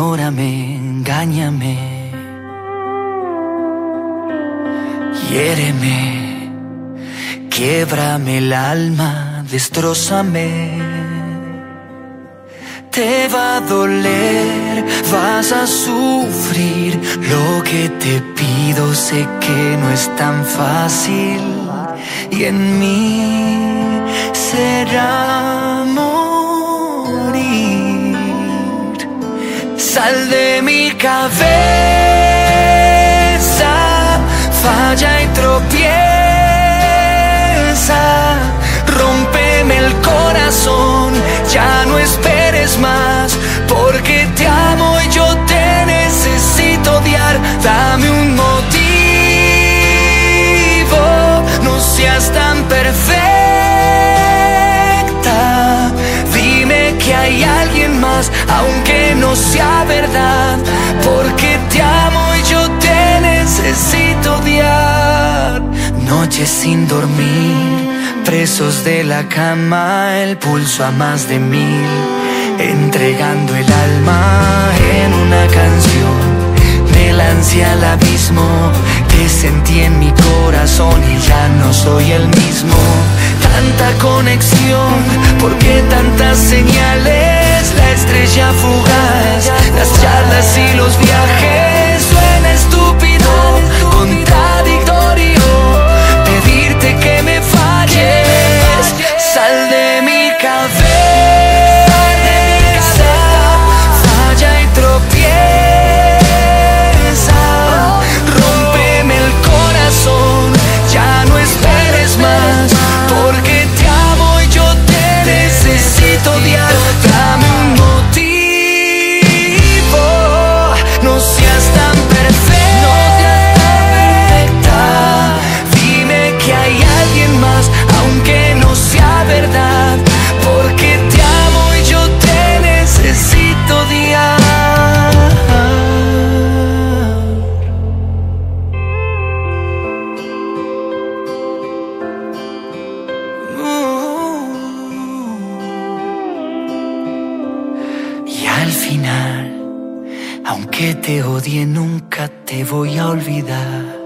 Ignórame, engáñame. Hiéreme, quiebrame el alma, destrózame. Te va a doler, vas a sufrir. Lo que te pido sé que no es tan fácil. Y en mí será morir. Sal de mi cabeza, falla y tropieza. Noches sin dormir, presos de la cama, el pulso a más de mil, entregando el alma en una canción. Me al abismo, te sentí en mi corazón y ya no soy el mismo. Tanta conexión, ¿por qué tantas señales? La estrella fugaz, las charlas y los viajes. Yeah. Aunque te odie, nunca te voy a olvidar.